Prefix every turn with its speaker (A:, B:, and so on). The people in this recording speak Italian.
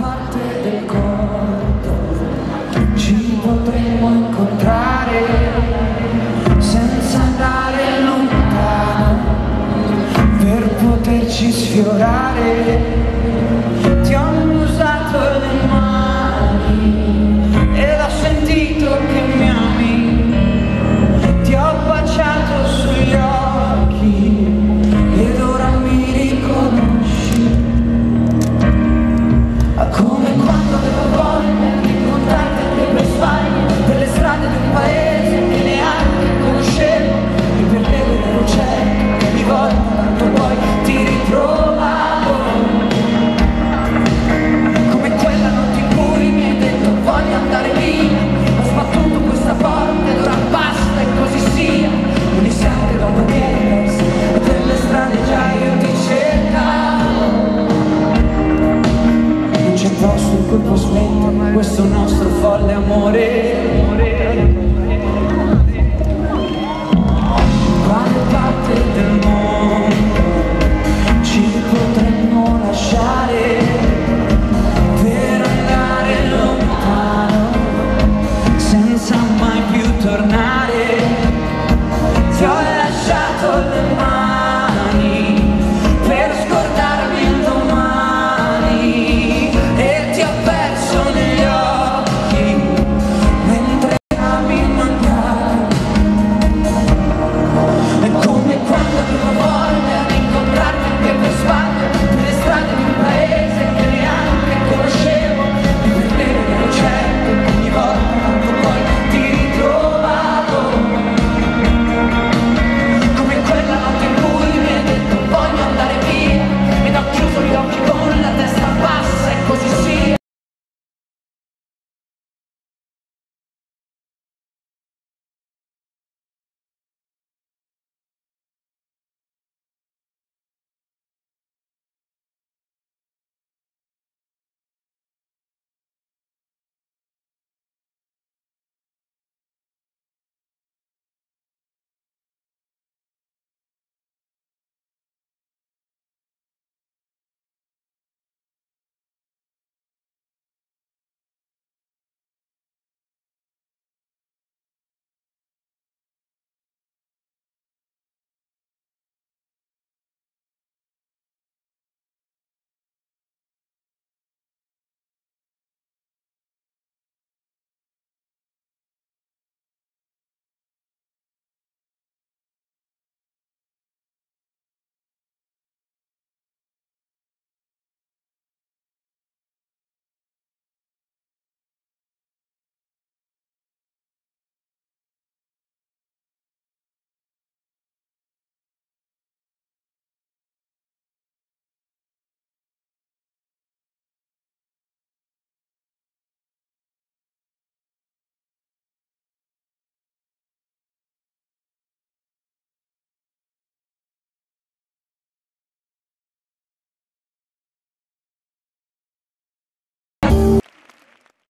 A: parte del corpo ci potremo incontrare senza andare lontano per poterci sfiorare nostro folle amore.